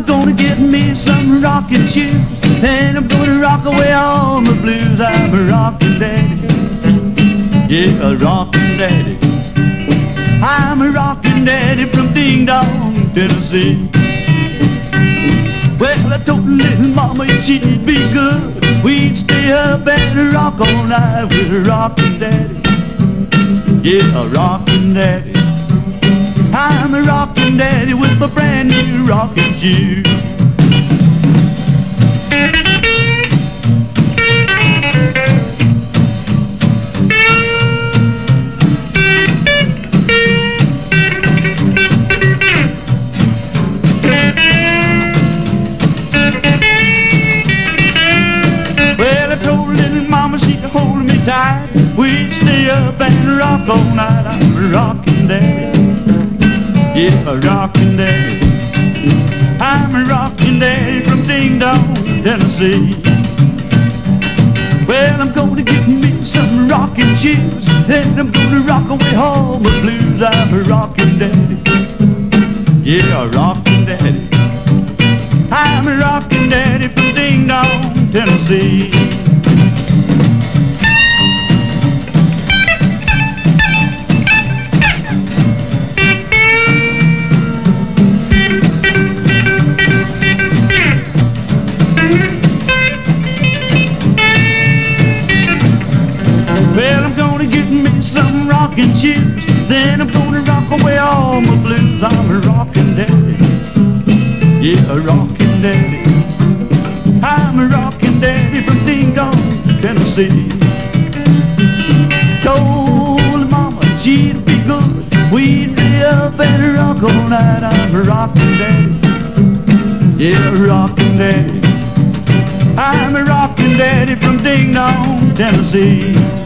gonna get me some rocking shoes And I'm gonna rock away all my blues. I'm a rockin' daddy. Yeah, a rockin' daddy. I'm a rockin' daddy from Ding Dong, Tennessee. Well, I told little mama she'd be good. We'd stay up and rock all night with a rockin' daddy. Yeah, a rockin' daddy I'm a rockin' daddy with my brand new rockin' tight. We'd stay up and rock all night. I'm a rockin' daddy. Yeah, a rockin' daddy. I'm a rockin' daddy from Ding Dong, Tennessee. Well, I'm gonna get me some rockin' shoes, and I'm gonna rock away all my blues. I'm a rockin' daddy. Yeah, a rockin' daddy. I'm a rockin' daddy from Ding Dong, Tennessee. Some rockin' shoes. Then I'm gonna rock away all my blues. I'm a rockin' daddy. Yeah, a rockin' daddy. I'm a rockin' daddy from Ding Dong, Tennessee. Told mama she'd be good. We'd be up and rock all night. I'm a rockin' daddy. Yeah, a rockin' daddy. I'm a rockin' daddy from Ding Dong, Tennessee.